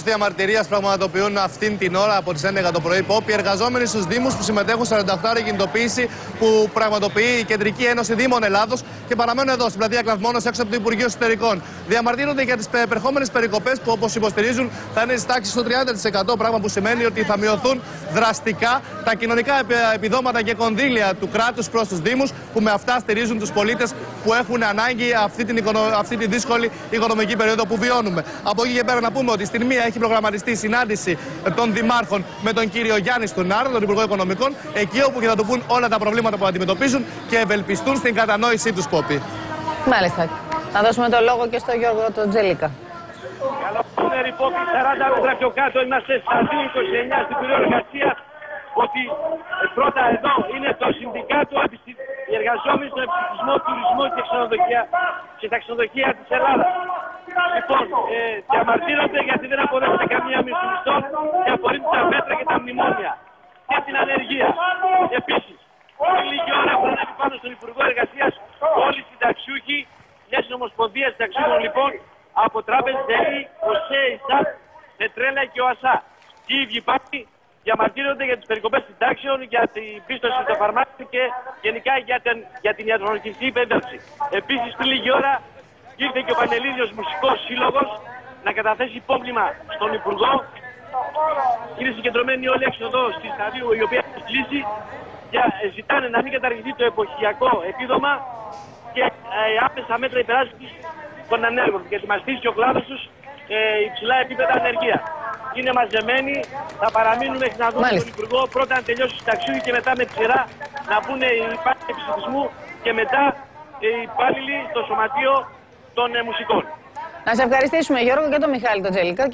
διαμαρτυρίας πραγματοποιούν αυτήν την ώρα από τις 11 το πρωί πόποι εργαζόμενοι στους Δήμους που συμμετέχουν σε 48 ώρες κινητοποίηση που πραγματοποιεί η Κεντρική Ένωση Δήμων Ελλάδος και παραμένουν εδώ στην πλατεία Κλαθμόνο έξω από το Υπουργείο Εσωτερικών. Διαμαρτύρονται για τις επερχόμενες περικοπές που όπως υποστηρίζουν θα είναι στις τάξεις του 30%. Πράγμα που σημαίνει ότι θα μειωθούν δραστικά τα κοινωνικά επιδόματα και κονδύλια του κράτους προς τους Δήμους που με αυτά στηρίζουν τους πολίτες που έχουν ανάγκη αυτή την, αυτή τη δύσκολη οικονομική περίοδο που βιώνουμε. Από εκεί και πέρα να πούμε ότι στην μία έχει προγραμματιστεί συνάντηση των δημάρχων με τον κύριο Γιάννη Στουνάρο, τον Υπουργό Οικονομικών, εκεί όπου και θα του πούν όλα τα προβλήματα που αντιμετωπίζουν και ευελπιστούν στην κατανόησή τους Πόπη. Μάλιστα. Θα δώσουμε το λόγο και στον Γιώργο τον Τζελίκα. Καλώ ήρθατε, Πόπη. 40 μέτρα πιο κάτω είμαστε στα 29 στην εργασία ότι ε, πρώτα εδώ είναι το Συνδικάτο οι εργαζόμενοι στον επιστημισμό, τουρισμό και, ξενοδοχεία, και τα ξενοδοχεία της Ελλάδας. Λοιπόν, ε, διαμαρτύρονται γιατί δεν αποδέχονται καμία μισθή και απορρίπτουν τα μέτρα και τα μνημόνια και την ανεργία. Επίσης, λίγη ώρα που ανέβει πάνω στον Υπουργό Εργασίας όλοι οι συνταξιούχοι μιας νομοσπονδίας συνταξιούχων λοιπόν από τράπεζες ΔΕΗ, ΟΣΕ, ΙΣΑΤ, Πετρέλα και ΟΑΣΑ. Και οι ίδιοι πάλι διαμαρτύρονται για τις περικοπές συντάξεων, για την πίστοση στο φαρμάκι και γενικά για την, για την ιατρονομική εκπαίδευση. Επίσης, πριν λίγη ώρα ήρθε και ο Πανελλήνιος Μουσικός Σύλλογος να καταθέσει υπόμνημα στον Υπουργό. Είναι συγκεντρωμένοι όλοι έξω εδώ στη Σταδίου, η οποία έχει κλείσει και ε, ζητάνε να μην καταργηθεί το εποχιακό επίδομα και ε, άμεσα μέτρα υπεράσπισης των ανέργων, γιατί μας στήσει ο κλάδος τους ε, υψηλά επίπεδα ανεργία είναι μαζεμένοι. Θα παραμείνουν μέχρι να δούμε τον Υπουργό πρώτα να τελειώσει το ταξίδι και μετά με τη σειρά να μπουν οι υπάλληλοι ψηφισμού και μετά οι υπάλληλοι στο σωματείο των ε, μουσικών. Να σε ευχαριστήσουμε Γιώργο και τον Μιχάλη τον Τζελικά.